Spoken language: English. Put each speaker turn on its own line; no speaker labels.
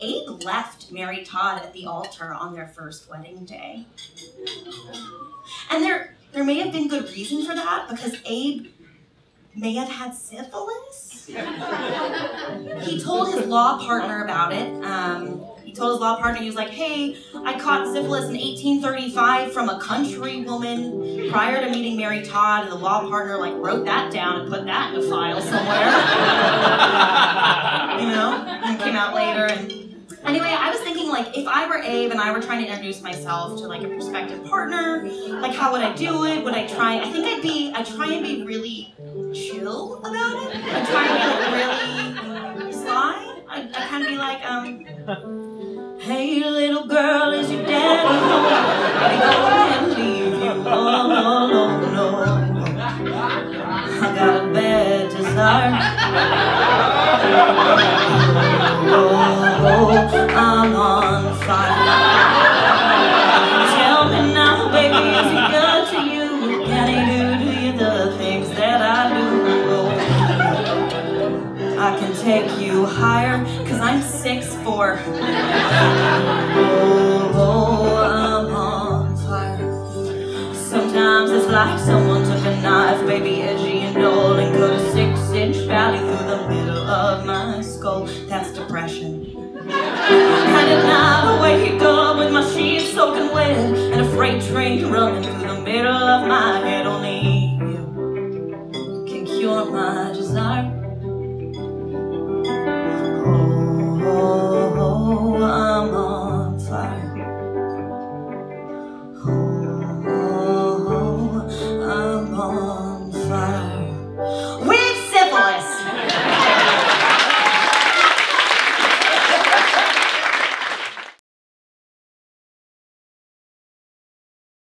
Abe left Mary Todd at the altar on their first wedding day. And there, there may have been good reason for that because Abe may have had syphilis. he told his law partner about it. Um, he told his law partner, he was like, hey, I caught syphilis in 1835 from a country woman prior to meeting Mary Todd, and the law partner like wrote that down and put that in a file somewhere. like if I were Abe and I were trying to introduce myself to like a prospective partner, like how would I do it? Would I try? I think I'd be I try and be really chill about it. I try and be like really sly. I, kind of be like um, hey little girl, is your daddy home? I go and leave you all alone. No, I got a bad desire. Can take you higher, cause I'm six four. Oh, oh, I'm on fire. Sometimes it's like someone took a knife, baby, edgy and dull, and cut a six-inch valley through the middle of my skull. That's depression. And at night I wake up with my sheets soaking wet And a freight train running through the middle of my head Only you can cure my desire